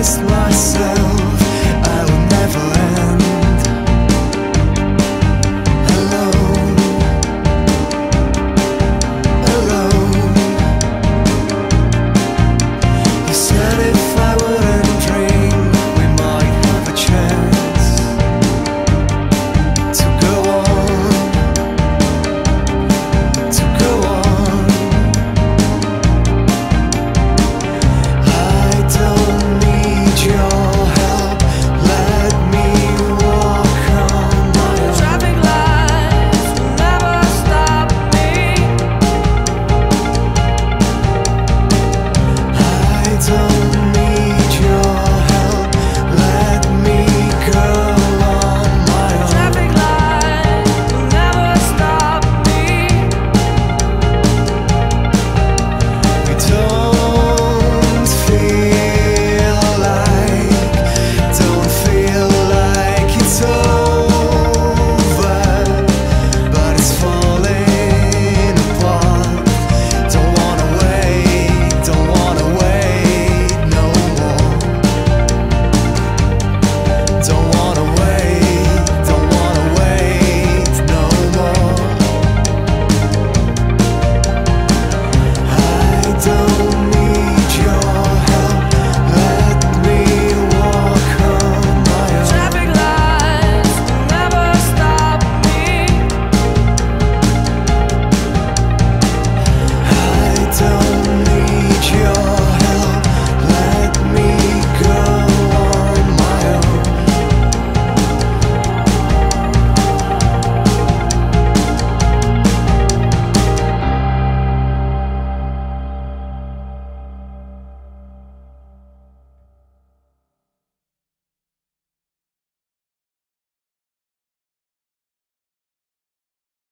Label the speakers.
Speaker 1: my myself